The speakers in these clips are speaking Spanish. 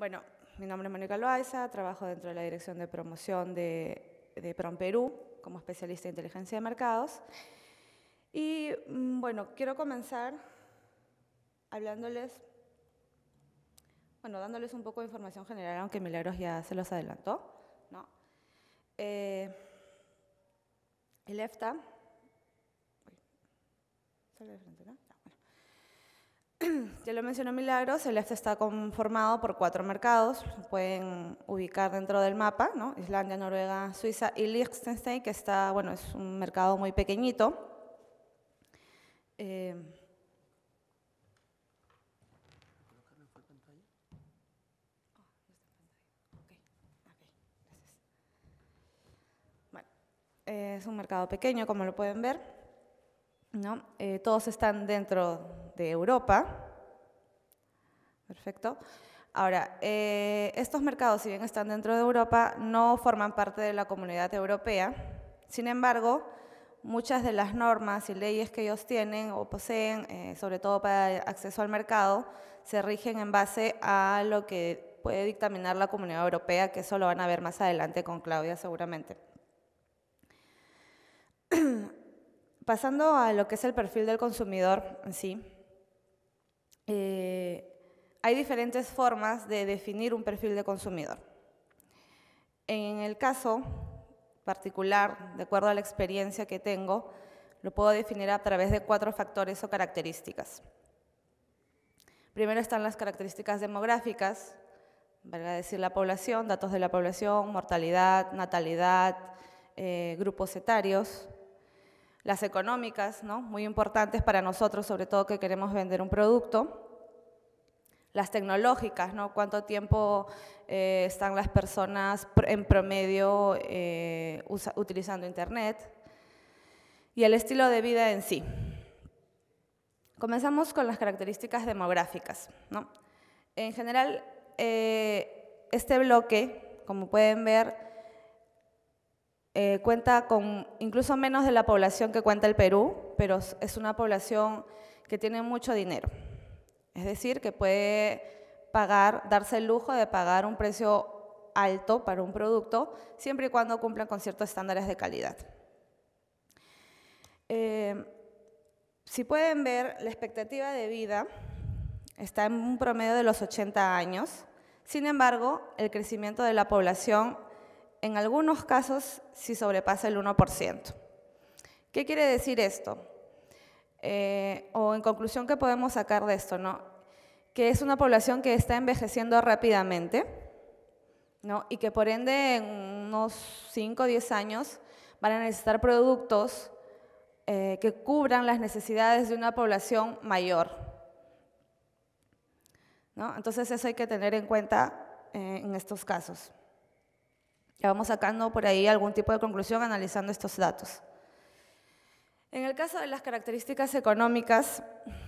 Bueno, mi nombre es Mónica Loaiza, trabajo dentro de la Dirección de Promoción de, de PROM Perú como especialista en inteligencia de mercados. Y mm, bueno, quiero comenzar hablándoles, bueno, dándoles un poco de información general, aunque Milagros ya se los adelantó. ¿no? Eh, el EFTA, sale de frente, ¿no? Ya lo mencionó Milagros, el EFTA está conformado por cuatro mercados, pueden ubicar dentro del mapa, ¿no? Islandia, Noruega, Suiza y Liechtenstein, que está, bueno, es un mercado muy pequeñito. Eh, es un mercado pequeño, como lo pueden ver. Eh, todos están dentro de Europa. Perfecto. Ahora, eh, estos mercados, si bien están dentro de Europa, no forman parte de la comunidad europea. Sin embargo, muchas de las normas y leyes que ellos tienen o poseen, eh, sobre todo para acceso al mercado, se rigen en base a lo que puede dictaminar la comunidad europea, que eso lo van a ver más adelante con Claudia seguramente. Pasando a lo que es el perfil del consumidor en sí, eh, hay diferentes formas de definir un perfil de consumidor. En el caso particular, de acuerdo a la experiencia que tengo, lo puedo definir a través de cuatro factores o características. Primero están las características demográficas, valga decir la población, datos de la población, mortalidad, natalidad, eh, grupos etarios las económicas, ¿no? muy importantes para nosotros, sobre todo que queremos vender un producto, las tecnológicas, ¿no? cuánto tiempo eh, están las personas en promedio eh, utilizando Internet, y el estilo de vida en sí. Comenzamos con las características demográficas. ¿no? En general, eh, este bloque, como pueden ver, cuenta con incluso menos de la población que cuenta el Perú, pero es una población que tiene mucho dinero. Es decir, que puede pagar, darse el lujo de pagar un precio alto para un producto, siempre y cuando cumplan con ciertos estándares de calidad. Eh, si pueden ver, la expectativa de vida está en un promedio de los 80 años. Sin embargo, el crecimiento de la población en algunos casos sí sobrepasa el 1%. ¿Qué quiere decir esto? Eh, o en conclusión, ¿qué podemos sacar de esto? No? Que es una población que está envejeciendo rápidamente ¿no? y que por ende en unos 5 o 10 años van a necesitar productos eh, que cubran las necesidades de una población mayor. ¿no? Entonces eso hay que tener en cuenta eh, en estos casos. Ya vamos sacando por ahí algún tipo de conclusión analizando estos datos. En el caso de las características económicas,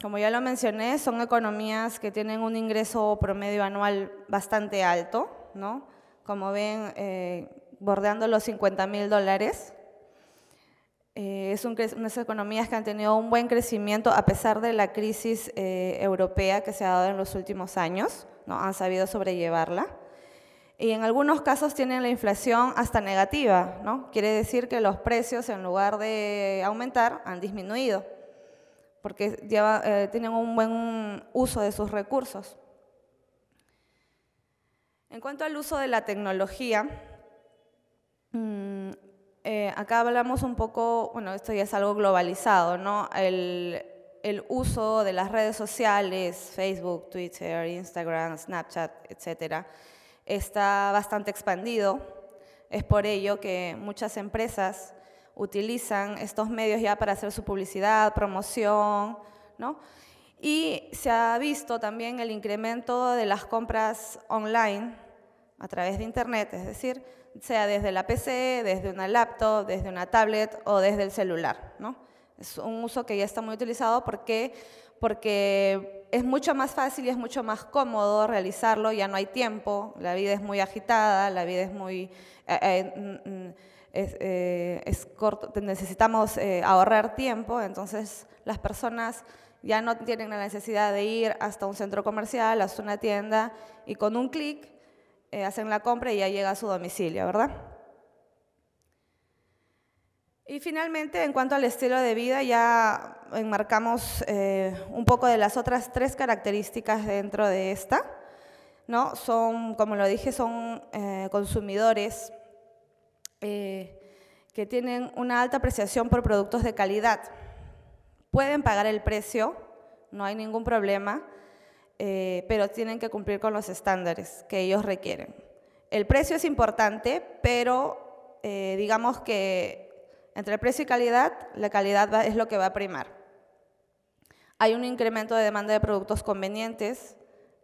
como ya lo mencioné, son economías que tienen un ingreso promedio anual bastante alto, ¿no? como ven, eh, bordeando los 50 mil dólares. Eh, es unas economías que han tenido un buen crecimiento a pesar de la crisis eh, europea que se ha dado en los últimos años, ¿no? han sabido sobrellevarla y en algunos casos tienen la inflación hasta negativa, ¿no? Quiere decir que los precios en lugar de aumentar han disminuido, porque eh, tienen un buen uso de sus recursos. En cuanto al uso de la tecnología, mm, eh, acá hablamos un poco, bueno, esto ya es algo globalizado, ¿no? El, el uso de las redes sociales, Facebook, Twitter, Instagram, Snapchat, etcétera, está bastante expandido. Es por ello que muchas empresas utilizan estos medios ya para hacer su publicidad, promoción, ¿no? Y se ha visto también el incremento de las compras online a través de Internet, es decir, sea desde la PC, desde una laptop, desde una tablet o desde el celular. ¿no? Es un uso que ya está muy utilizado porque porque es mucho más fácil y es mucho más cómodo realizarlo, ya no hay tiempo, la vida es muy agitada, la vida es muy... Eh, eh, mm, mm, eh, es, corto, necesitamos ahorrar tiempo, entonces las personas ya no tienen la necesidad de ir hasta un centro comercial, hasta una tienda y con un clic hacen la compra y ya llega a su domicilio, ¿verdad? Y finalmente, en cuanto al estilo de vida, ya enmarcamos eh, un poco de las otras tres características dentro de esta. ¿no? Son, como lo dije, son eh, consumidores que tienen una alta apreciación por productos de calidad. Pueden pagar el precio, no hay ningún problema, eh, pero tienen que cumplir con los estándares que ellos requieren. El precio es importante, pero eh, digamos que entre precio y calidad, la calidad es lo que va a primar. Hay un incremento de demanda de productos convenientes,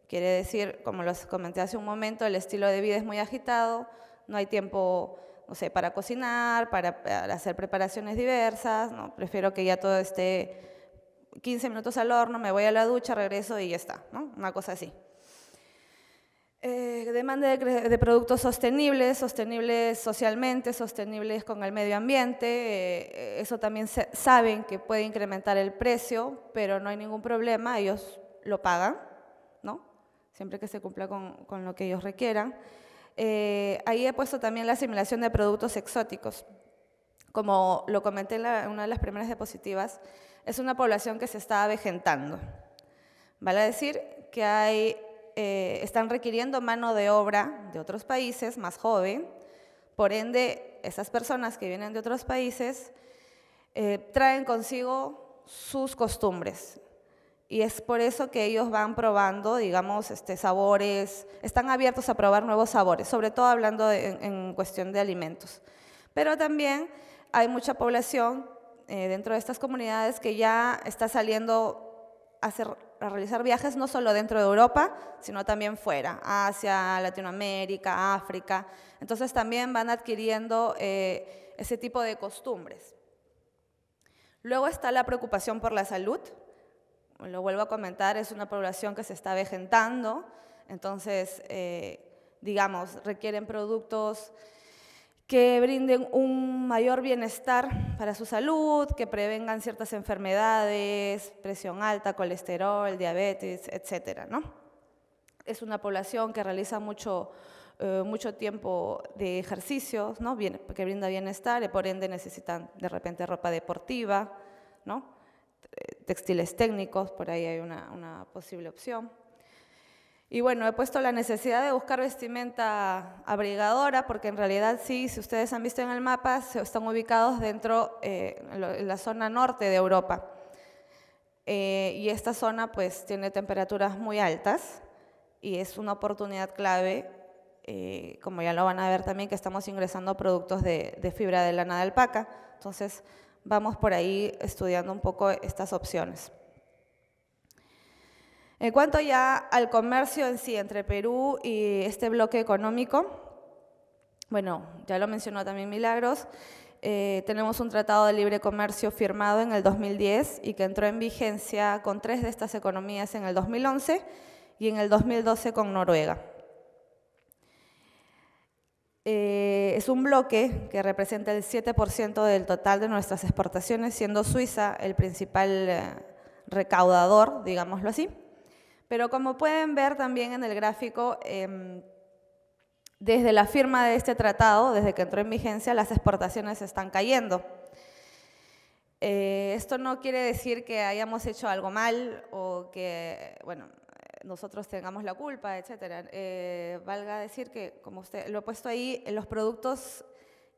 quiere decir, como los comenté hace un momento, el estilo de vida es muy agitado, no hay tiempo, no sé, para cocinar, para, para hacer preparaciones diversas, ¿no? prefiero que ya todo esté 15 minutos al horno, me voy a la ducha, regreso y ya está, ¿no? Una cosa así. Eh, demanda de, productos sostenibles, sostenibles socialmente, sostenibles con el medio ambiente. Eh, eso también saben que puede incrementar el precio, pero no hay ningún problema, ellos lo pagan, ¿no? Siempre que se cumpla con, con lo que ellos requieran. Eh, ahí he puesto también la asimilación de productos exóticos. Como lo comenté en una de las primeras diapositivas, es una población que se está avejentando. Vale decir que hay, eh, están requiriendo mano de obra de otros países más joven, por ende, esas personas que vienen de otros países eh, traen consigo sus costumbres. Y es por eso que ellos van probando, digamos, este, sabores, están abiertos a probar nuevos sabores, sobre todo hablando en cuestión de alimentos. Pero también hay mucha población eh, dentro de estas comunidades que ya está saliendo a, hacer, realizar viajes no solo dentro de Europa, sino también fuera, Asia, Latinoamérica, África. Entonces también van adquiriendo eh, ese tipo de costumbres. Luego está la preocupación por la salud. Lo vuelvo a comentar, es una población que se está vejentando, entonces, eh, digamos, requieren productos que brinden un mayor bienestar para su salud, que prevengan ciertas enfermedades, presión alta, colesterol, diabetes, etc. ¿no? Es una población que realiza mucho, eh, mucho tiempo de ejercicios, ¿no? Bien, que brinda bienestar y por ende necesitan de repente ropa deportiva, ¿no? textiles técnicos, por ahí hay una, una posible opción. Y bueno, he puesto la necesidad de buscar vestimenta abrigadora, porque en realidad sí, si ustedes han visto en el mapa, están ubicados dentro, eh, en la zona norte de Europa. Eh, y esta zona pues tiene temperaturas muy altas y es una oportunidad clave, eh, como ya lo van a ver también, que estamos ingresando productos de, de fibra de lana de alpaca. Entonces, vamos por ahí estudiando un poco estas opciones. En cuanto ya al comercio en sí entre Perú y este bloque económico, bueno, ya lo mencionó también Milagros, eh, tenemos un tratado de libre comercio firmado en el 2010 y que entró en vigencia con tres de estas economías en el 2011 y en el 2012 con Noruega. Eh, es un bloque que representa el 7% del total de nuestras exportaciones, siendo Suiza el principal eh, recaudador, digámoslo así. Pero como pueden ver también en el gráfico, em, desde la firma de este tratado, desde que entró en vigencia, las exportaciones están cayendo. Eh, esto no quiere decir que hayamos hecho algo mal o que, bueno, nosotros tengamos la culpa, etc. Eh, valga decir que, como usted lo he puesto ahí, los productos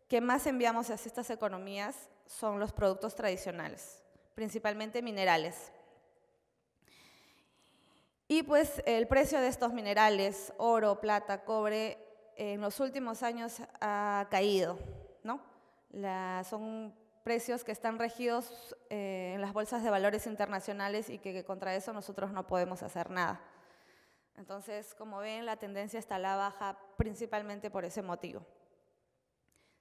que más enviamos hacia estas economías son los productos tradicionales, principalmente minerales. Y pues el precio de estos minerales, oro, plata, cobre, en los últimos años ha caído, ¿no? son precios que están regidos eh, en las bolsas de valores internacionales y que, contra eso nosotros no podemos hacer nada. Entonces, como ven, la tendencia está a la baja principalmente por ese motivo.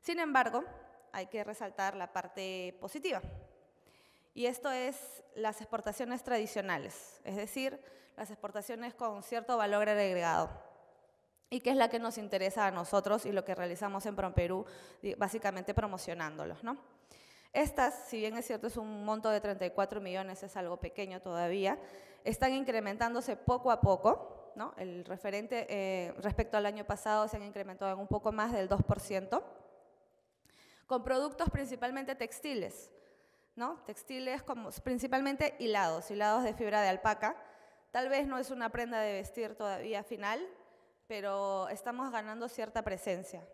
Sin embargo, hay que resaltar la parte positiva. Y esto es las exportaciones tradicionales, es decir, las exportaciones con cierto valor agregado y que es la que nos interesa a nosotros y lo que realizamos en ProPerú, básicamente promocionándolos. ¿no? Estas, si bien es cierto, es un monto de 34 millones, es algo pequeño todavía, están incrementándose poco a poco, ¿no? El referente eh, respecto al año pasado se han incrementado en un poco más del 2%, con productos principalmente textiles, ¿no? Textiles como principalmente hilados, hilados de fibra de alpaca. Tal vez no es una prenda de vestir todavía final, pero estamos ganando cierta presencia.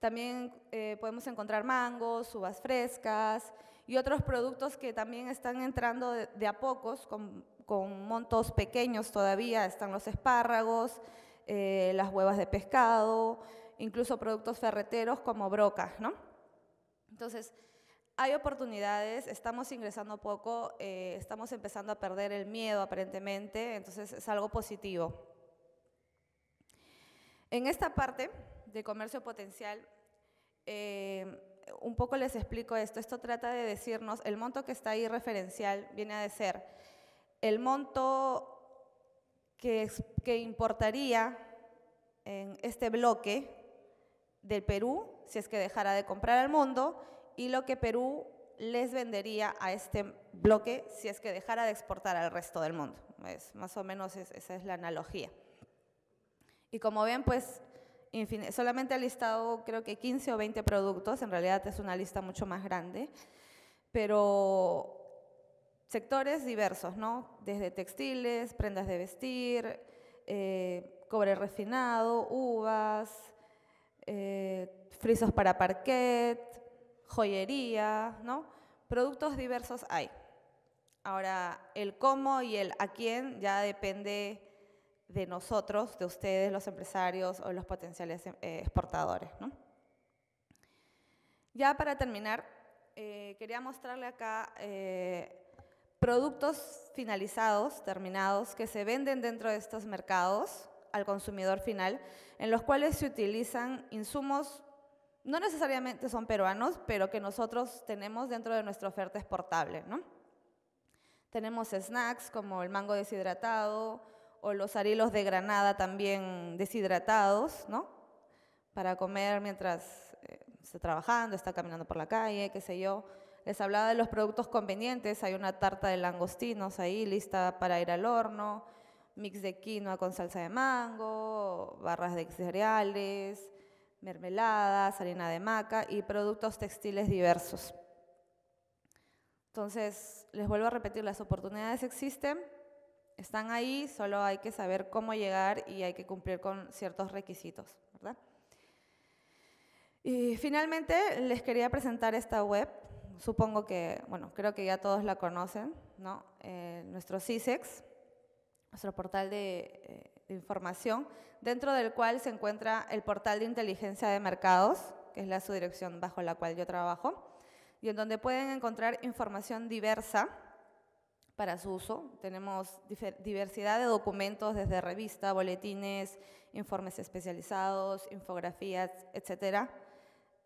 También eh, podemos encontrar mangos, uvas frescas y otros productos que también están entrando de, a pocos, con, montos pequeños todavía. Están los espárragos, eh, las huevas de pescado, incluso productos ferreteros como brocas. Entonces, hay oportunidades, estamos ingresando poco, eh, estamos empezando a perder el miedo aparentemente, entonces es algo positivo. En esta parte de comercio potencial, eh, un poco les explico esto. Esto trata de decirnos, el monto que está ahí referencial viene a ser el monto que, importaría en este bloque del Perú, si es que dejara de comprar al mundo, y lo que Perú les vendería a este bloque si es que dejara de exportar al resto del mundo. Es, más o menos esa es la analogía. Y como ven, pues solamente ha listado creo que 15 o 20 productos, en realidad es una lista mucho más grande, pero sectores diversos, ¿no? Desde textiles, prendas de vestir, eh, cobre refinado, uvas, eh, frisos para parquet, joyería, ¿no? Productos diversos hay. Ahora, el cómo y el a quién ya depende de nosotros, de ustedes, los empresarios o los potenciales eh, exportadores. ¿no? Ya para terminar, eh, quería mostrarle acá eh, productos finalizados, terminados, que se venden dentro de estos mercados al consumidor final, en los cuales se utilizan insumos, no necesariamente son peruanos, pero que nosotros tenemos dentro de nuestra oferta exportable. ¿no? Tenemos snacks como el mango deshidratado, o los arilos de granada también deshidratados, ¿no? Para comer mientras eh, está trabajando, está caminando por la calle, qué sé yo. Les hablaba de los productos convenientes, hay una tarta de langostinos ahí lista para ir al horno, mix de quinoa con salsa de mango, barras de cereales, mermeladas, harina de maca y productos textiles diversos. Entonces, les vuelvo a repetir, las oportunidades existen, están ahí, solo hay que saber cómo llegar y hay que cumplir con ciertos requisitos, ¿verdad? Y finalmente les quería presentar esta web. Supongo que, bueno, creo que ya todos la conocen, ¿no? Eh, nuestro CISEX, nuestro portal de, eh, información, dentro del cual se encuentra el portal de inteligencia de mercados, que es la subdirección bajo la cual yo trabajo, y en donde pueden encontrar información diversa para su uso. Tenemos diversidad de documentos desde revista, boletines, informes especializados, infografías, etcétera.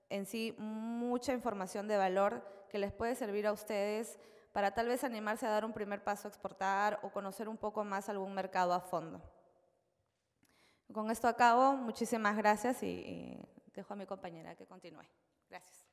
En sí, mucha información de valor que les puede servir a ustedes para tal vez animarse a dar un primer paso a exportar o conocer un poco más algún mercado a fondo. Con esto acabo. Muchísimas gracias y dejo a mi compañera que continúe. Gracias.